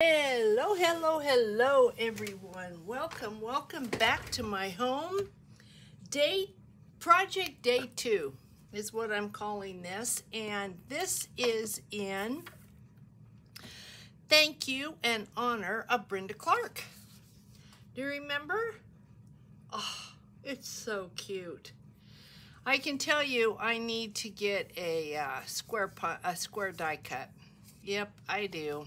Hello, hello, hello, everyone. Welcome, welcome back to my home. Day, project day two is what I'm calling this. And this is in thank you and honor of Brenda Clark. Do you remember? Oh, it's so cute. I can tell you I need to get a uh, square a square die cut. Yep, I do.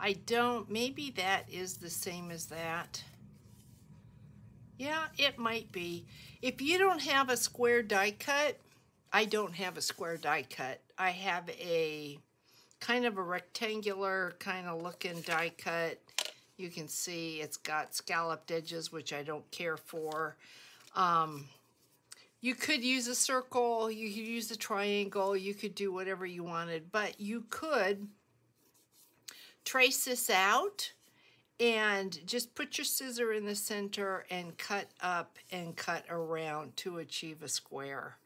I don't, maybe that is the same as that. Yeah, it might be. If you don't have a square die cut, I don't have a square die cut. I have a kind of a rectangular kind of looking die cut. You can see it's got scalloped edges, which I don't care for. Um, you could use a circle, you could use a triangle, you could do whatever you wanted, but you could trace this out and just put your scissor in the center and cut up and cut around to achieve a square.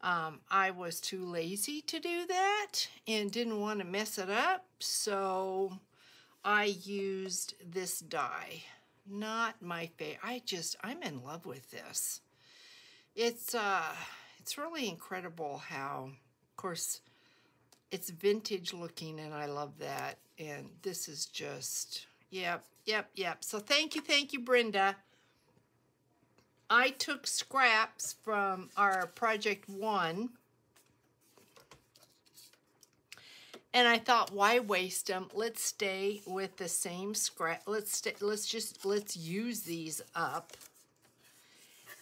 Um, I was too lazy to do that and didn't want to mess it up, so I used this die. Not my favorite. I just, I'm in love with this. It's, uh, it's really incredible how, of course, it's vintage looking and I love that. And this is just, yep, yep, yep. So thank you, thank you, Brenda. I took scraps from our project one and I thought, why waste them? Let's stay with the same scrap. Let's stay, let's just let's use these up.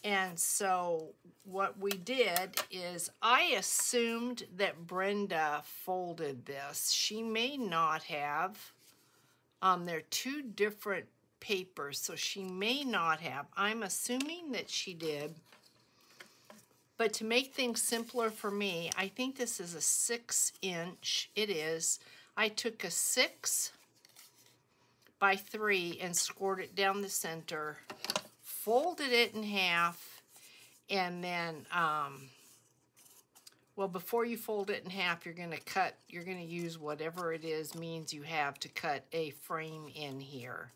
And so what we did is I assumed that Brenda folded this. She may not have. Um, they're two different papers, so she may not have. I'm assuming that she did. But to make things simpler for me, I think this is a six inch. It is. I took a six by three and scored it down the center folded it in half, and then, um, well, before you fold it in half, you're going to cut, you're going to use whatever it is means you have to cut a frame in here.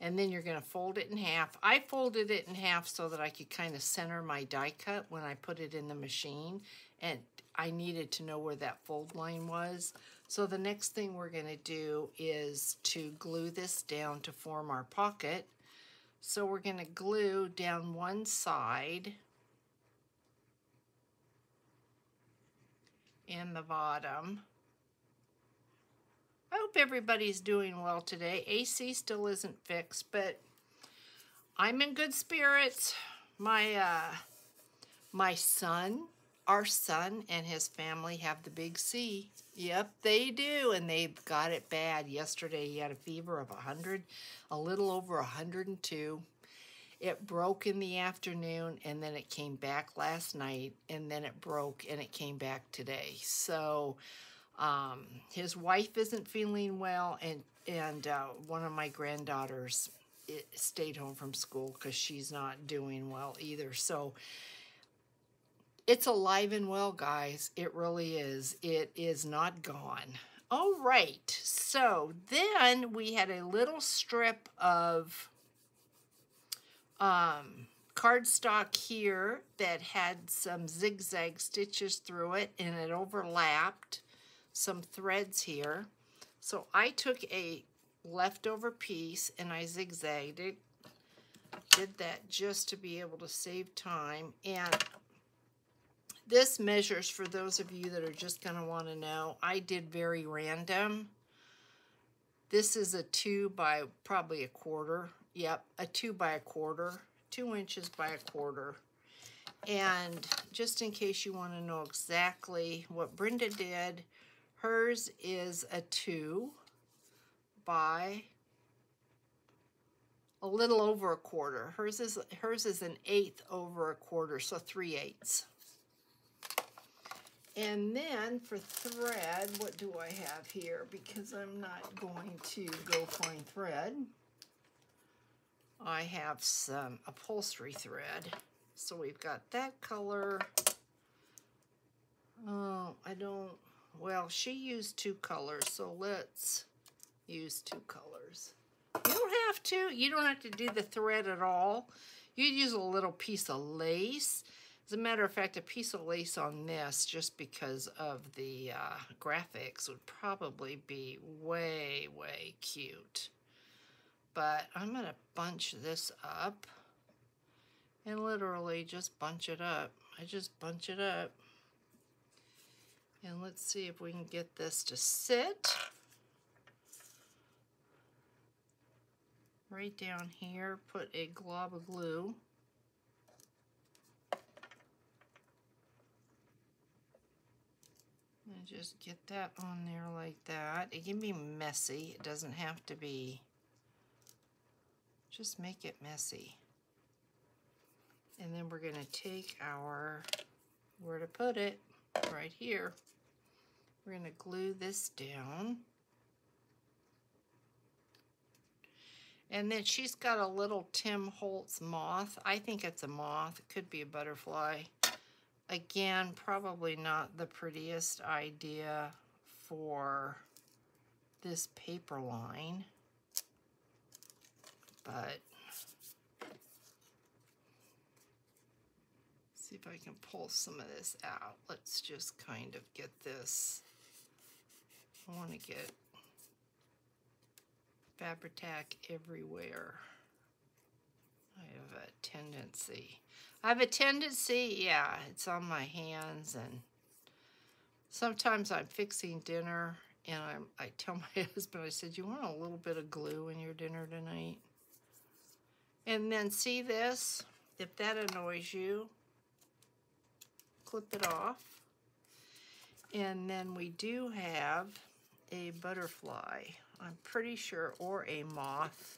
And then you're going to fold it in half. I folded it in half so that I could kind of center my die cut when I put it in the machine. And I needed to know where that fold line was. So the next thing we're going to do is to glue this down to form our pocket. So we're going to glue down one side and the bottom. I hope everybody's doing well today. AC still isn't fixed, but I'm in good spirits. My uh, my son our son and his family have the big C. Yep, they do, and they've got it bad. Yesterday he had a fever of 100, a little over 102. It broke in the afternoon, and then it came back last night, and then it broke, and it came back today. So um, his wife isn't feeling well, and, and uh, one of my granddaughters it stayed home from school because she's not doing well either. So it's alive and well, guys. It really is. It is not gone. All right. So then we had a little strip of um, cardstock here that had some zigzag stitches through it and it overlapped some threads here. So I took a leftover piece and I zigzagged it. Did that just to be able to save time. And this measures, for those of you that are just going to want to know, I did very random. This is a 2 by probably a quarter. Yep, a 2 by a quarter. 2 inches by a quarter. And just in case you want to know exactly what Brenda did, hers is a 2 by a little over a quarter. Hers is hers is an eighth over a quarter, so 3 eighths. And then for thread, what do I have here? Because I'm not going to go find thread. I have some upholstery thread. So we've got that color. Oh, I don't, well, she used two colors, so let's use two colors. You don't have to. You don't have to do the thread at all. You'd use a little piece of lace. As a matter of fact, a piece of lace on this, just because of the uh, graphics, would probably be way, way cute. But I'm going to bunch this up and literally just bunch it up. I just bunch it up. And let's see if we can get this to sit. Right down here, put a glob of glue. Just get that on there like that. It can be messy. It doesn't have to be. Just make it messy. And then we're going to take our, where to put it, right here. We're going to glue this down. And then she's got a little Tim Holtz moth. I think it's a moth. It could be a butterfly. Again, probably not the prettiest idea for this paper line. But see if I can pull some of this out. Let's just kind of get this. I want to get Fabri-Tac everywhere. I have a tendency. I have a tendency, yeah, it's on my hands and sometimes I'm fixing dinner and I'm, I tell my husband, I said, you want a little bit of glue in your dinner tonight? And then see this? If that annoys you, clip it off. And then we do have a butterfly, I'm pretty sure, or a moth.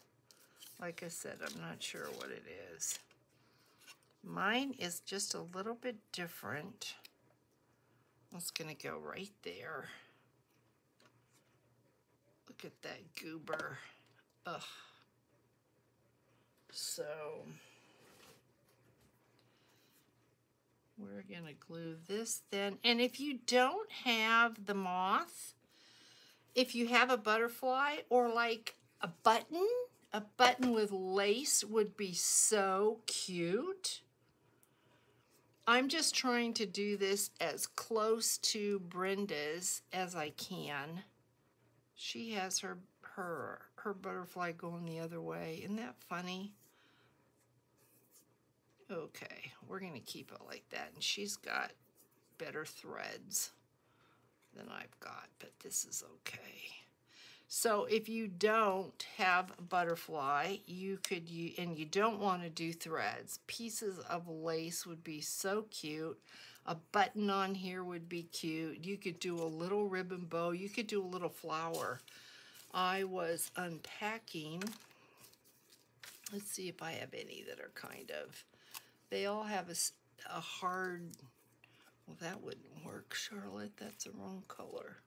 Like I said, I'm not sure what it is. Mine is just a little bit different. It's gonna go right there. Look at that goober. Ugh. So, We're going to glue this then. And if you don't have the moth, if you have a butterfly or like a button, a button with lace would be so cute. I'm just trying to do this as close to Brenda's as I can. She has her her her butterfly going the other way. Isn't that funny? Okay, we're going to keep it like that. And she's got better threads than I've got, but this is okay. So if you don't have butterfly, you could, and you don't want to do threads, pieces of lace would be so cute. A button on here would be cute. You could do a little ribbon bow. You could do a little flower. I was unpacking. Let's see if I have any that are kind of they all have a, a hard, well, that wouldn't work, Charlotte. That's the wrong color.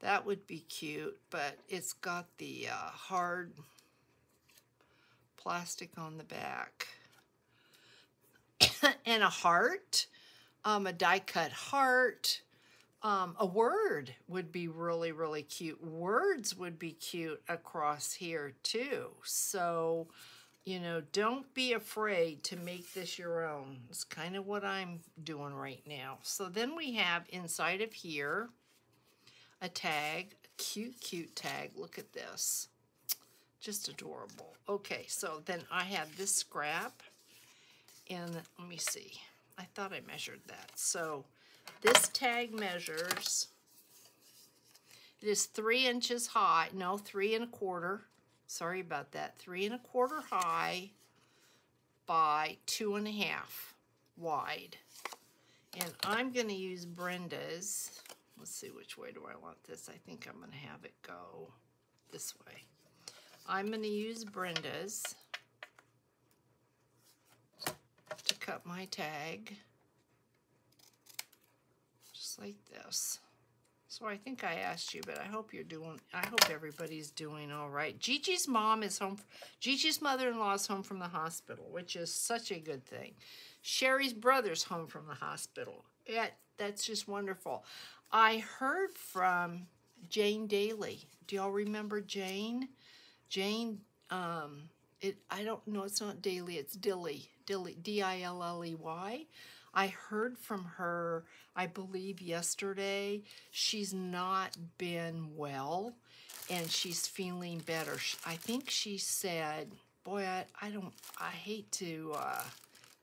That would be cute, but it's got the uh, hard plastic on the back. and a heart, um, a die-cut heart. Um, a word would be really, really cute. Words would be cute across here too. So you know, don't be afraid to make this your own. It's kind of what I'm doing right now. So then we have inside of here a tag, a cute, cute tag. Look at this. Just adorable. Okay, so then I have this scrap. And let me see. I thought I measured that. So this tag measures, it is three inches high. No, three and a quarter sorry about that, three and a quarter high by two and a half wide. And I'm going to use Brenda's. Let's see, which way do I want this? I think I'm going to have it go this way. I'm going to use Brenda's to cut my tag, just like this. So I think I asked you, but I hope you're doing, I hope everybody's doing all right. Gigi's mom is home, Gigi's mother-in-law is home from the hospital, which is such a good thing. Sherry's brother's home from the hospital. Yeah, that's just wonderful. I heard from, Jane Daly. Do y'all remember Jane? Jane, um, it I don't know, it's not Daly, it's Dilley. Dilley D I L L E Y. I heard from her, I believe yesterday. She's not been well and she's feeling better. I think she said, boy, I, I don't, I hate to uh,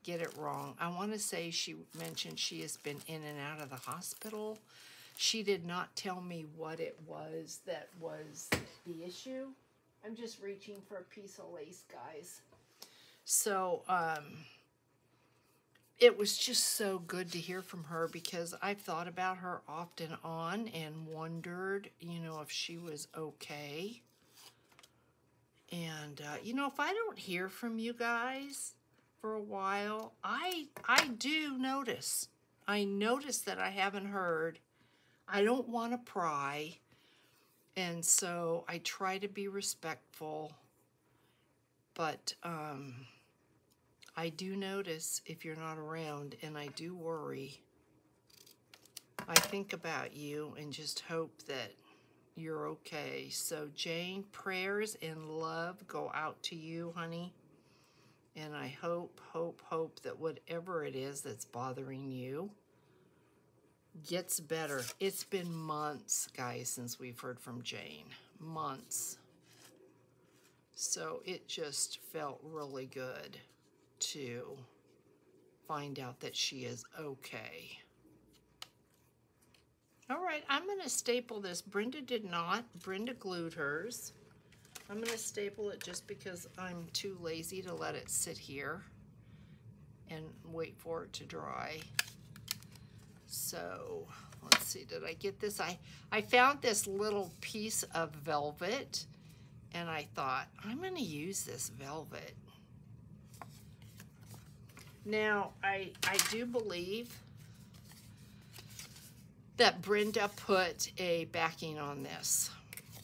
get it wrong. I want to say she mentioned she has been in and out of the hospital. She did not tell me what it was that was the issue. I'm just reaching for a piece of lace, guys. So, um, it was just so good to hear from her because I've thought about her off and on and wondered, you know, if she was okay. And, uh, you know, if I don't hear from you guys for a while, I, I do notice. I notice that I haven't heard. I don't want to pry. And so I try to be respectful. But, um, I do notice if you're not around, and I do worry. I think about you and just hope that you're okay. So, Jane, prayers and love go out to you, honey. And I hope, hope, hope that whatever it is that's bothering you gets better. It's been months, guys, since we've heard from Jane. Months. So it just felt really good to find out that she is okay. All right, I'm going to staple this. Brenda did not. Brenda glued hers. I'm going to staple it just because I'm too lazy to let it sit here and wait for it to dry. So let's see, did I get this? I, I found this little piece of velvet and I thought, I'm going to use this velvet. Now, I, I do believe that Brenda put a backing on this.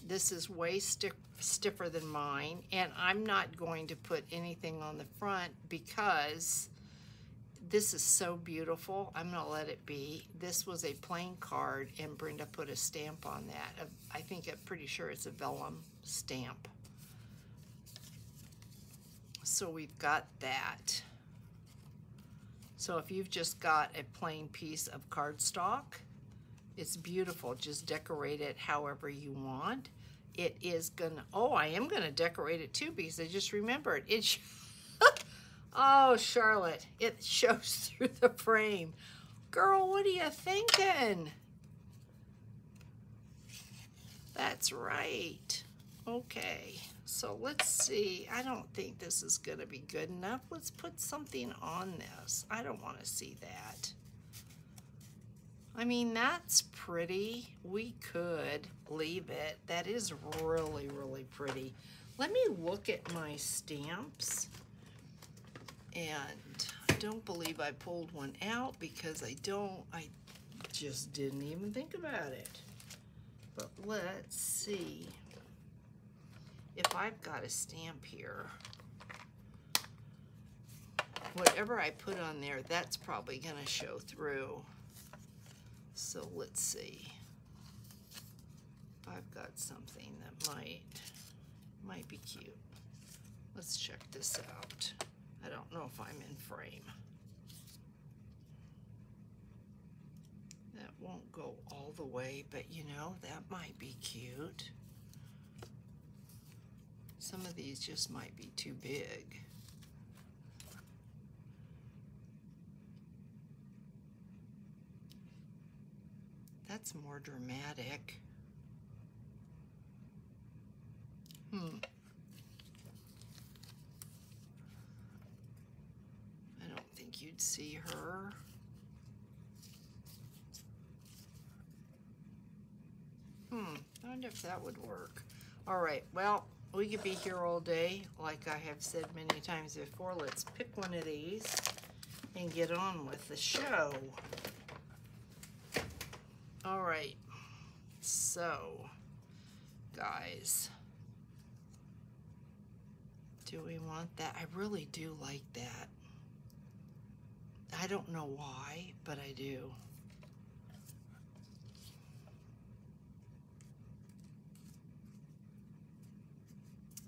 This is way stiff, stiffer than mine, and I'm not going to put anything on the front because this is so beautiful. I'm going to let it be. This was a plain card, and Brenda put a stamp on that. I think I'm pretty sure it's a vellum stamp. So we've got that. So if you've just got a plain piece of cardstock, it's beautiful. Just decorate it however you want. It is gonna, oh, I am gonna decorate it too because I just remembered. It, oh, Charlotte, it shows through the frame. Girl, what are you thinking? That's right. Okay. So let's see. I don't think this is going to be good enough. Let's put something on this. I don't want to see that. I mean, that's pretty. We could leave it. That is really, really pretty. Let me look at my stamps. And I don't believe I pulled one out because I don't, I just didn't even think about it. But let's see if I've got a stamp here, whatever I put on there, that's probably going to show through. So let's see. If I've got something that might, might be cute. Let's check this out. I don't know if I'm in frame. That won't go all the way, but you know, that might be cute. Some of these just might be too big. That's more dramatic. Hmm. I don't think you'd see her. Hmm, I wonder if that would work. All right, well, we could be here all day, like I have said many times before. Let's pick one of these and get on with the show. All right, so, guys, do we want that? I really do like that. I don't know why, but I do.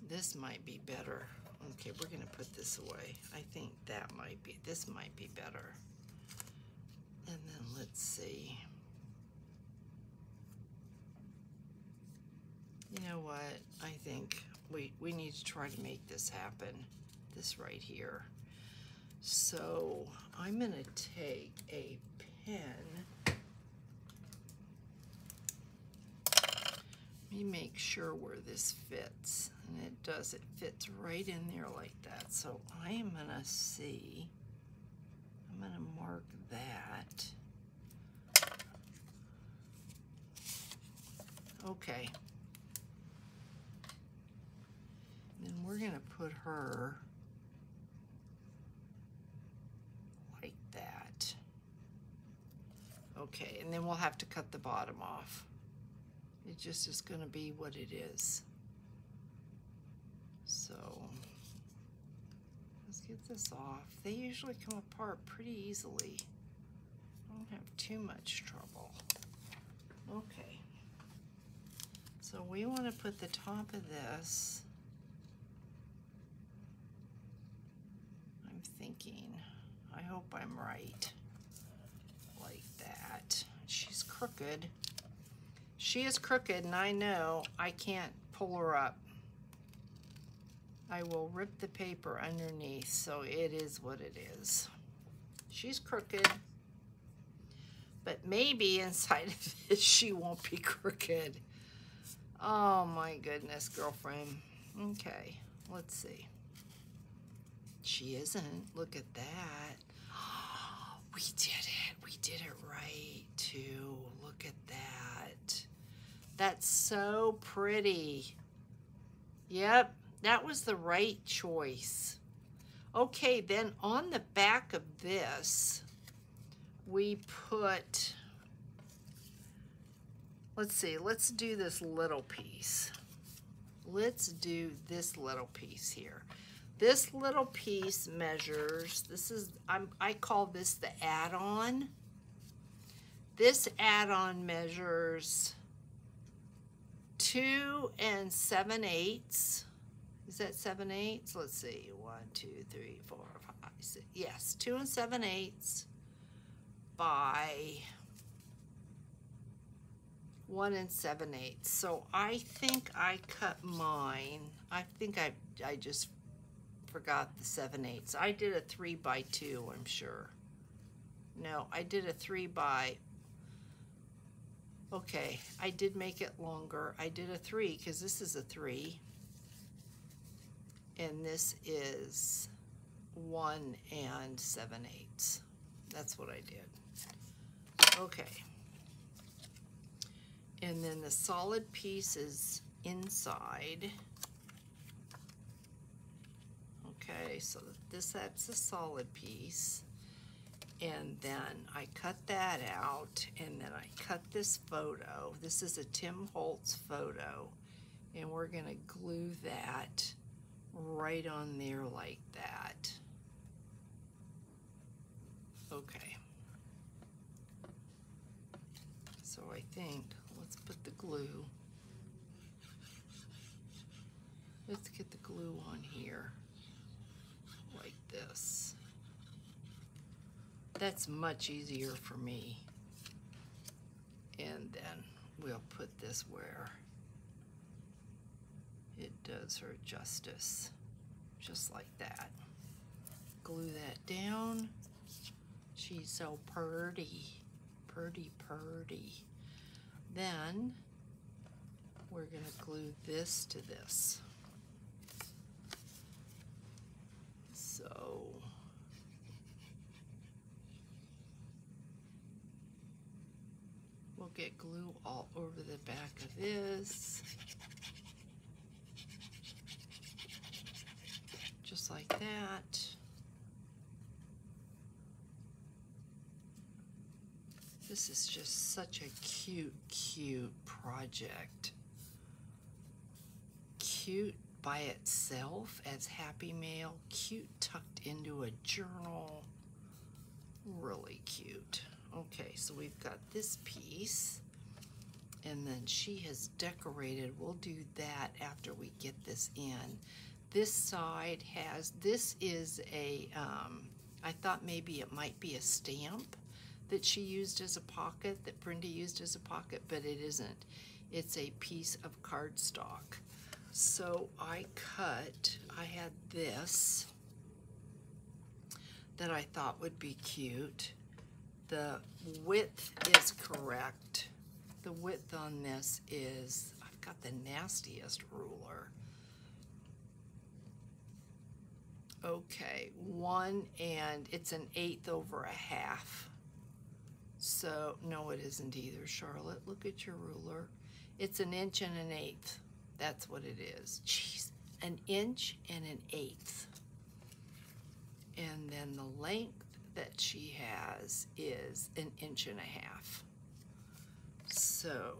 This might be better. Okay, we're gonna put this away. I think that might be, this might be better. And then let's see. You know what? I think we, we need to try to make this happen. This right here. So I'm gonna take a pen. Let me make sure where this fits. And it does, it fits right in there like that. So I am gonna see, I'm gonna mark that. Okay. Then we're gonna put her like that. Okay, and then we'll have to cut the bottom off. It just is gonna be what it is. So, let's get this off. They usually come apart pretty easily. I don't have too much trouble. Okay. So we want to put the top of this. I'm thinking, I hope I'm right. Crooked. She is crooked and I know I can't pull her up. I will rip the paper underneath, so it is what it is. She's crooked, but maybe inside of this she won't be crooked. Oh my goodness, girlfriend. Okay, let's see. She isn't. Look at that. We did it. We did it right, too. Look at that. That's so pretty. Yep, that was the right choice. Okay, then on the back of this, we put, let's see, let's do this little piece. Let's do this little piece here. This little piece measures, this is, I'm, I call this the add-on. This add-on measures two and seven eighths. Is that seven eighths? Let's see, one, two, three, four, five, six. Yes, two and seven eighths by one and seven eighths. So I think I cut mine. I think I, I just forgot the seven eighths. I did a three by two, I'm sure. No, I did a three by, okay, I did make it longer. I did a three, because this is a three. And this is one and seven eighths. That's what I did. Okay. And then the solid piece is inside. Okay, so this, that's a solid piece. And then I cut that out and then I cut this photo. This is a Tim Holtz photo. And we're gonna glue that right on there like that. Okay. So I think, let's put the glue. Let's get the glue on here this. That's much easier for me. And then we'll put this where it does her justice, just like that. Glue that down. She's so purty, purty, purty. Then we're gonna glue this to this. So we'll get glue all over the back of this. Just like that. This is just such a cute, cute project. Cute by itself as Happy Mail, cute tucked into a journal. Really cute. Okay, so we've got this piece and then she has decorated. We'll do that after we get this in. This side has, this is a, um, I thought maybe it might be a stamp that she used as a pocket, that Brenda used as a pocket, but it isn't. It's a piece of cardstock. So I cut, I had this that I thought would be cute. The width is correct. The width on this is, I've got the nastiest ruler. Okay, one and it's an eighth over a half. So, no it isn't either, Charlotte. Look at your ruler. It's an inch and an eighth. That's what it is. Jeez, an inch and an eighth. And then the length that she has is an inch and a half. So,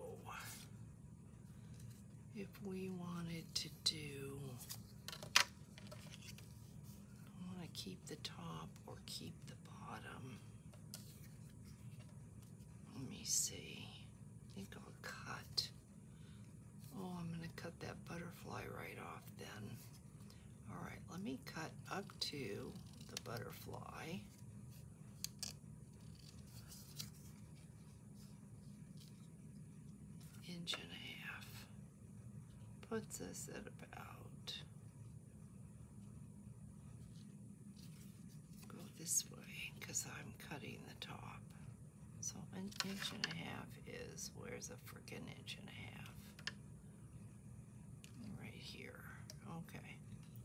if we wanted to do, I want to keep the top or keep the bottom. Let me see. I think I'll cut. Oh, I'm going to cut that butterfly right off then. All right, let me cut up to the butterfly. Inch and a half. Puts us at about, go this way because I'm cutting the top. So an inch and a half is, where's a freaking inch and a half? Right here, okay.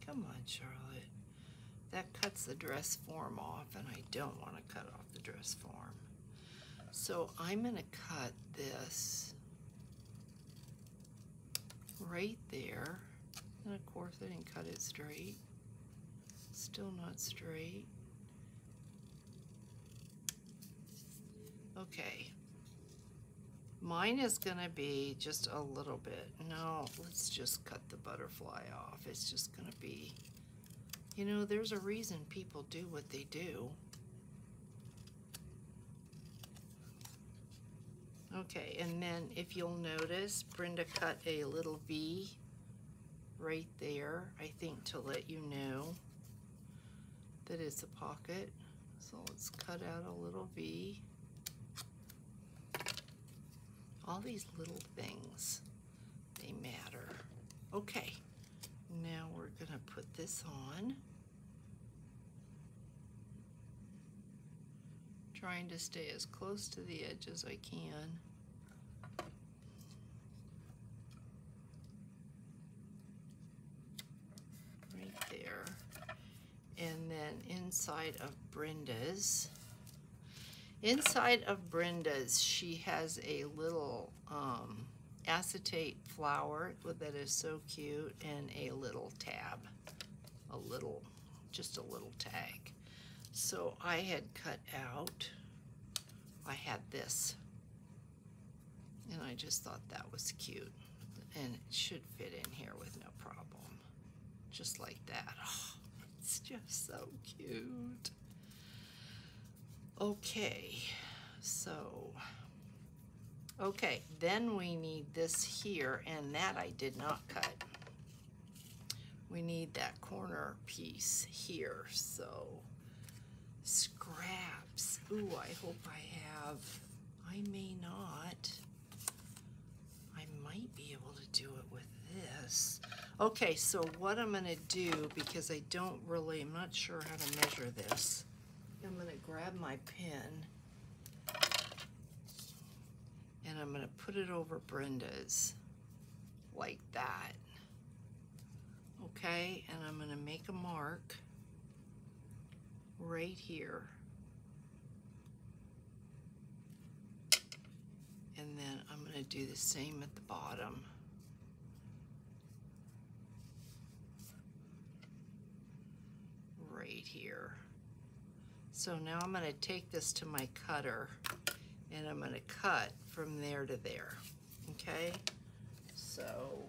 Come on, Charlotte. That cuts the dress form off and I don't want to cut off the dress form. So I'm gonna cut this right there. And of course I didn't cut it straight. Still not straight. Okay. Mine is gonna be just a little bit. No, let's just cut the butterfly off. It's just gonna be, you know, there's a reason people do what they do. Okay, and then if you'll notice, Brenda cut a little V right there, I think to let you know that it's a pocket. So let's cut out a little V. All these little things, they matter. Okay, now we're gonna put this on. Trying to stay as close to the edge as I can. Right there. And then inside of Brenda's, inside of Brenda's, she has a little um, acetate flower that is so cute and a little tab, a little, just a little tag. So I had cut out, I had this, and I just thought that was cute. And it should fit in here with no problem. Just like that. Oh, it's just so cute. Okay, so, okay, then we need this here, and that I did not cut. We need that corner piece here, so scraps. Ooh, I hope I have, I may not. I might be able to do it with this. Okay, so what I'm gonna do, because I don't really, I'm not sure how to measure this. I'm gonna grab my pen and I'm gonna put it over Brenda's like that. Okay, and I'm gonna make a mark right here. And then I'm going to do the same at the bottom. Right here. So now I'm going to take this to my cutter and I'm going to cut from there to there. Okay? So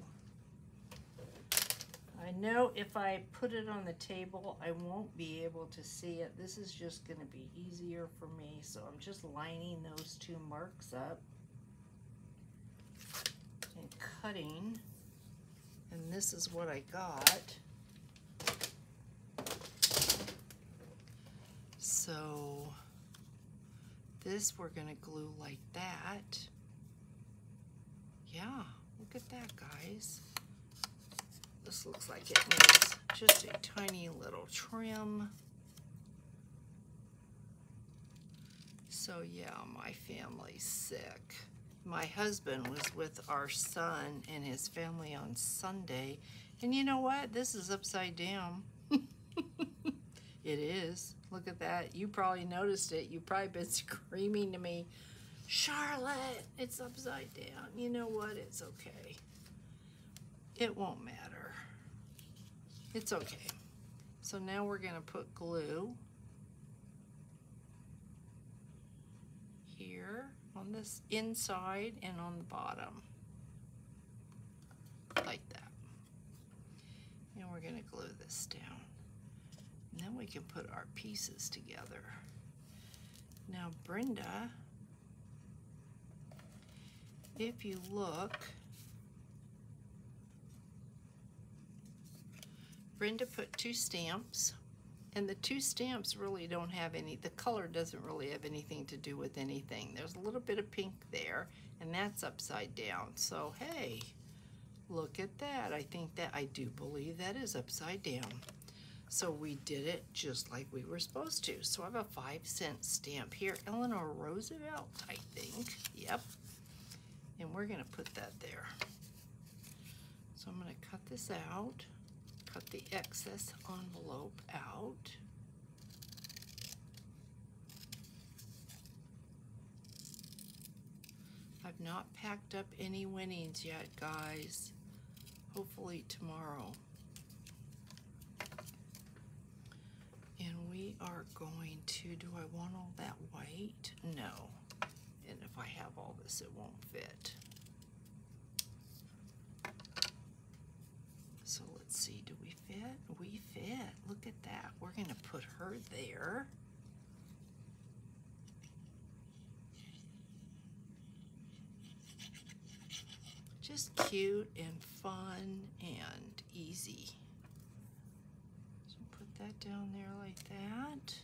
I know if I put it on the table, I won't be able to see it. This is just going to be easier for me, so I'm just lining those two marks up and cutting And this is what I got. So this we're gonna glue like that. Yeah, look at that, guys. This looks like it needs just a tiny little trim. So yeah, my family's sick. My husband was with our son and his family on Sunday. And you know what? This is upside down. it is. Look at that. You probably noticed it. You've probably been screaming to me, Charlotte, it's upside down. You know what? It's okay. It won't matter. It's okay. So now we're going to put glue here on this inside and on the bottom. Like that. And we're going to glue this down. Then we can put our pieces together. Now Brenda, if you look, Brenda put two stamps and the two stamps really don't have any, the color doesn't really have anything to do with anything. There's a little bit of pink there and that's upside down. So hey, look at that. I think that, I do believe that is upside down. So we did it just like we were supposed to. So I have a five cent stamp here. Eleanor Roosevelt, I think. Yep. And we're gonna put that there. So I'm gonna cut this out, cut the excess envelope out. I've not packed up any winnings yet, guys. Hopefully tomorrow. We are going to, do I want all that white? No. And if I have all this, it won't fit. So let's see, do we fit? We fit. Look at that. We're going to put her there. Just cute and fun and easy that down there like that.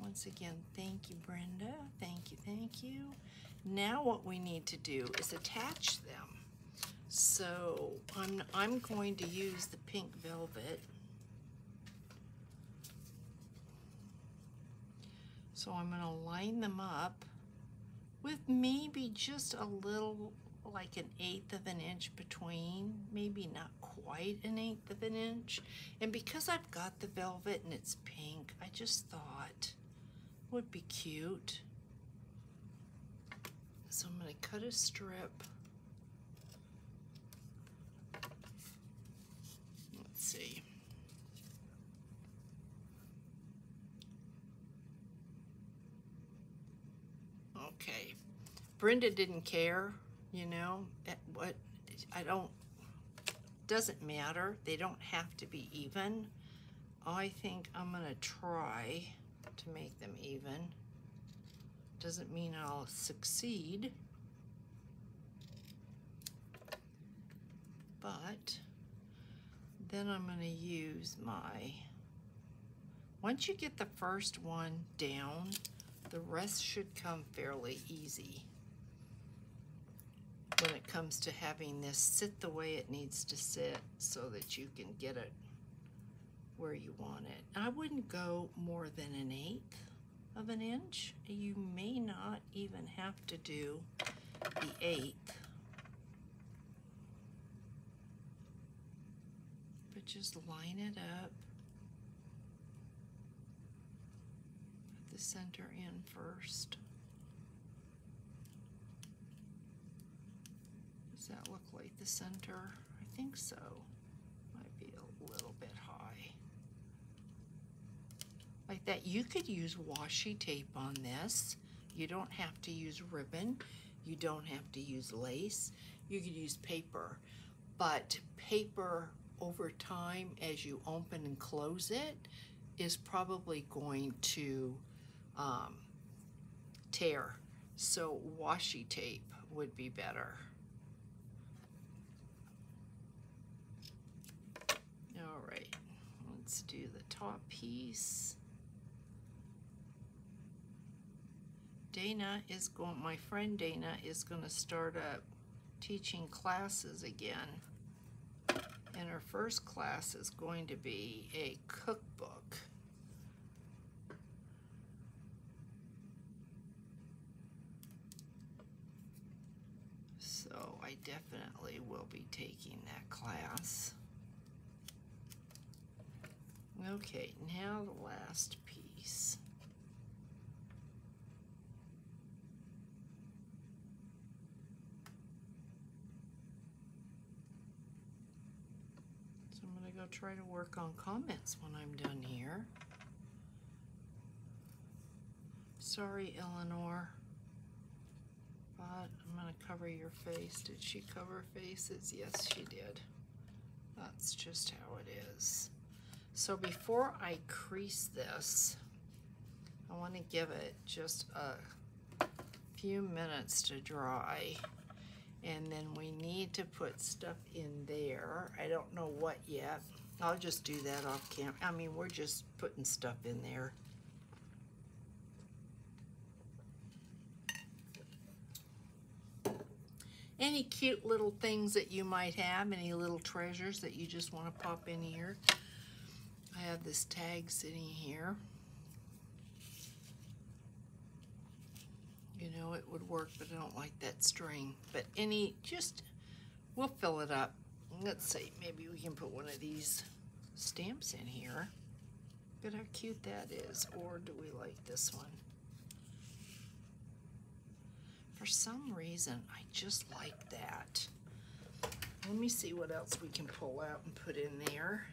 Once again, thank you, Brenda. Thank you, thank you. Now what we need to do is attach them. So I'm, I'm going to use the pink velvet. So I'm going to line them up with maybe just a little like an eighth of an inch between, maybe not quite an eighth of an inch. And because I've got the velvet and it's pink, I just thought would be cute. So I'm gonna cut a strip. Let's see. Okay. Brenda didn't care you know what I don't doesn't matter. They don't have to be even. I think I'm gonna try to make them even. Doesn't mean I'll succeed. But then I'm going to use my once you get the first one down the rest should come fairly easy when it comes to having this sit the way it needs to sit so that you can get it where you want it. I wouldn't go more than an eighth of an inch. You may not even have to do the eighth. But just line it up. Put the center in first. That look like the center? I think so. Might be a little bit high. Like that. You could use washi tape on this. You don't have to use ribbon. You don't have to use lace. You could use paper. But paper over time as you open and close it is probably going to um, tear. So washi tape would be better. Do the top piece. Dana is going, my friend Dana is going to start up teaching classes again. And her first class is going to be a cookbook. So I definitely will be taking that class. Okay, now the last piece. So I'm going to go try to work on comments when I'm done here. Sorry, Eleanor. But I'm going to cover your face. Did she cover faces? Yes, she did. That's just how it is. So before I crease this, I want to give it just a few minutes to dry. And then we need to put stuff in there. I don't know what yet. I'll just do that off camera. I mean, we're just putting stuff in there. Any cute little things that you might have, any little treasures that you just want to pop in here. I have this tag sitting here. You know, it would work, but I don't like that string. But any, just, we'll fill it up. Let's see, maybe we can put one of these stamps in here. Look at how cute that is. Or do we like this one? For some reason, I just like that. Let me see what else we can pull out and put in there.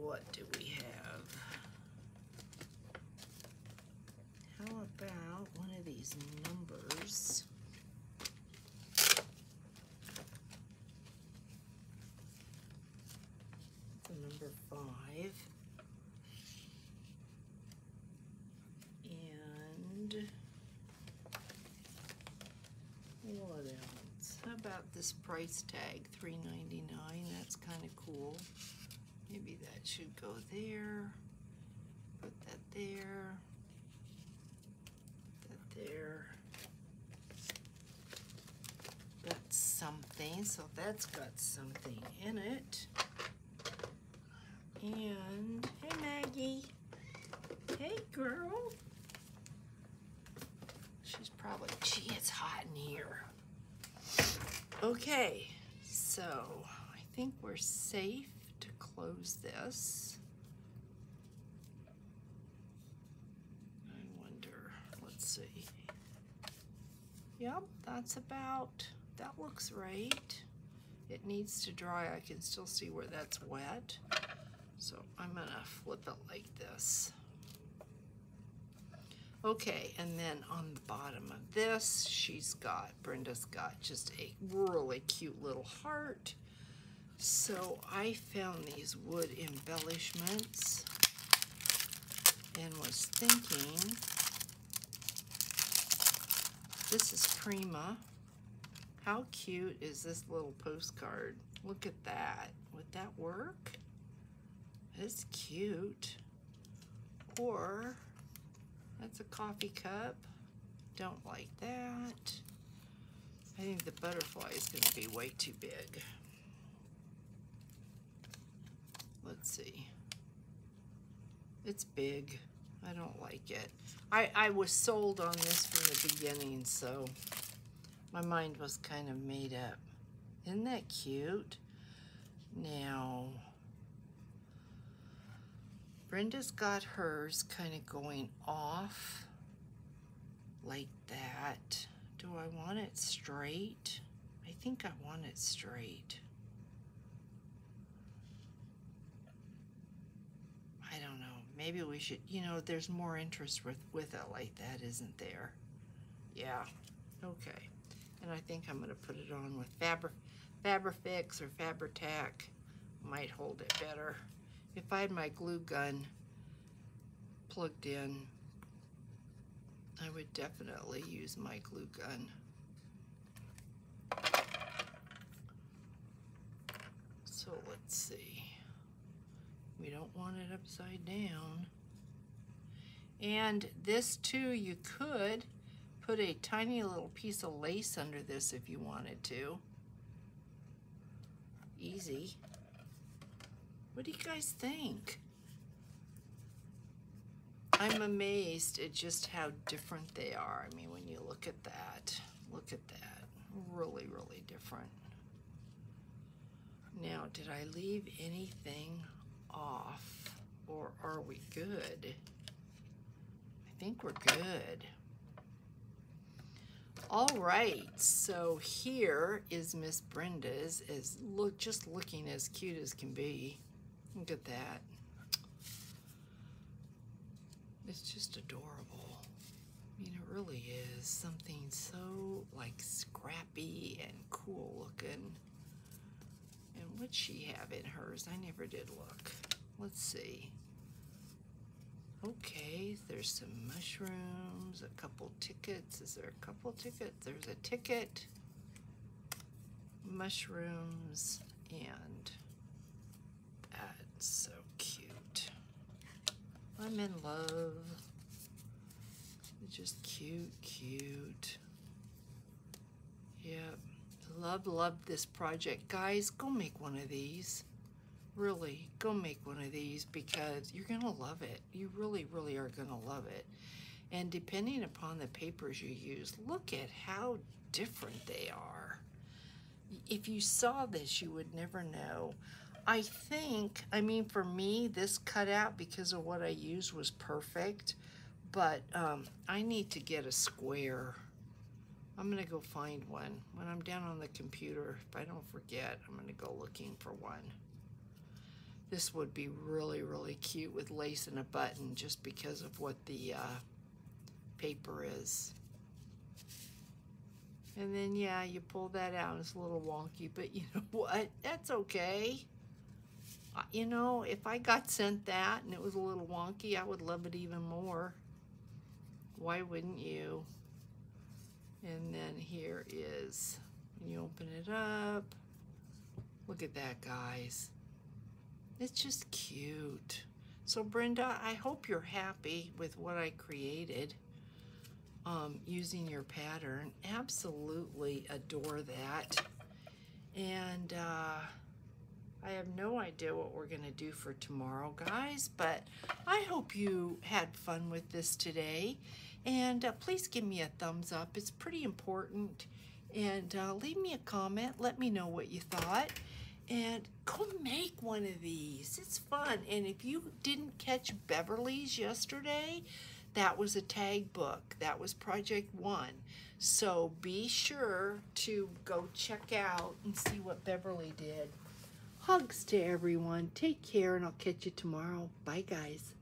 What do we have? How about one of these numbers? The number five. And what else? How about this price tag, $3.99? That's kind of cool. Maybe that should go there. Put that there. That there. That's something, so that's got something in it. And, hey Maggie. Hey girl. She's probably, gee, it's hot in here. Okay, so I think we're safe close this. I wonder, let's see. Yep, that's about, that looks right. It needs to dry. I can still see where that's wet. So I'm gonna flip it like this. Okay, and then on the bottom of this, she's got, Brenda's got just a really cute little heart. So I found these wood embellishments and was thinking, this is Prima. How cute is this little postcard? Look at that. Would that work? It's cute. Or that's a coffee cup. Don't like that. I think the butterfly is going to be way too big. Let's see. It's big. I don't like it. I, I was sold on this from the beginning, so my mind was kind of made up. Isn't that cute? Now, Brenda's got hers kind of going off like that. Do I want it straight? I think I want it straight. I don't know. Maybe we should, you know, there's more interest with, with it like that, isn't there? Yeah. Okay. And I think I'm going to put it on with Fabri Fabrifix or Fabri-Tac. Might hold it better. If I had my glue gun plugged in, I would definitely use my glue gun. So let's see. We don't want it upside down. And this too, you could put a tiny little piece of lace under this if you wanted to. Easy. What do you guys think? I'm amazed at just how different they are. I mean, when you look at that, look at that. Really, really different. Now, did I leave anything off or are we good? I think we're good. All right, so here is Miss Brenda's, is look just looking as cute as can be. Look at that. It's just adorable. I mean, it really is something so like scrappy and cool looking. What'd she have in hers? I never did look. Let's see. Okay, there's some mushrooms, a couple tickets. Is there a couple tickets? There's a ticket, mushrooms, and that's so cute. I'm in love. It's just cute, cute. Yep. Love, love this project. Guys, go make one of these. Really go make one of these because you're gonna love it. You really really are gonna love it. And depending upon the papers you use look at how different they are. If you saw this you would never know. I think I mean for me this cutout because of what I used was perfect but um, I need to get a square I'm gonna go find one when I'm down on the computer if I don't forget I'm gonna go looking for one this would be really, really cute with lace and a button just because of what the uh, paper is. And then, yeah, you pull that out. It's a little wonky, but you know what? That's okay. You know, if I got sent that and it was a little wonky, I would love it even more. Why wouldn't you? And then here is, when you open it up, look at that, guys. It's just cute. So Brenda, I hope you're happy with what I created um, using your pattern. Absolutely adore that. And uh, I have no idea what we're going to do for tomorrow, guys, but I hope you had fun with this today. And uh, please give me a thumbs up. It's pretty important. And uh, leave me a comment. Let me know what you thought and go make one of these. It's fun. And if you didn't catch Beverly's yesterday, that was a tag book. That was project one. So be sure to go check out and see what Beverly did. Hugs to everyone. Take care and I'll catch you tomorrow. Bye guys.